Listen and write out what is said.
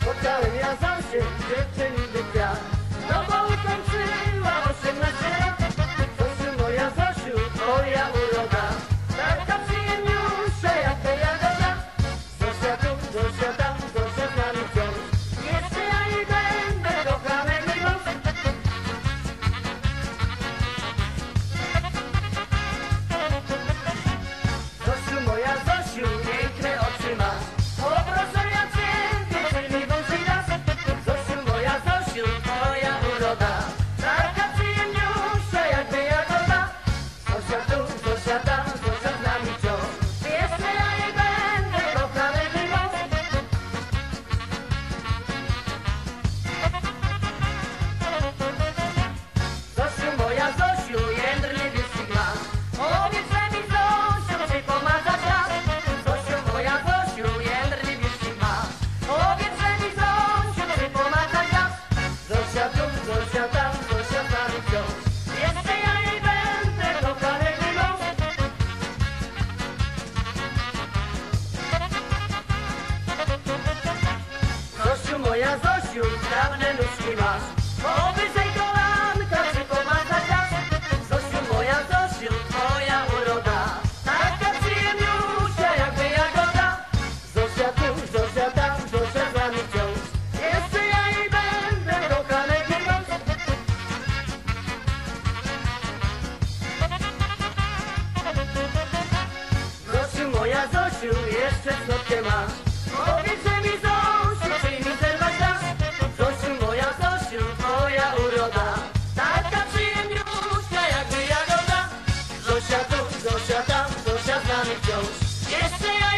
Spotkałem ja zawsze dziewczynę moja Zosiu, sprawne nóżki masz. Powyżej kolanka, czy pomagać dasz? Zosiu, moja Zosiu, moja uroda. Taka przyjemniusia, jakby jagoda. Zosia tu, Zosia tam, Zosia za nami wciąż. Jeszcze ja jej będę kochanek. Zosiu, moja Zosiu, jeszcze słodkie masz. Powiedz, że mi Zosiu, Yes, sir.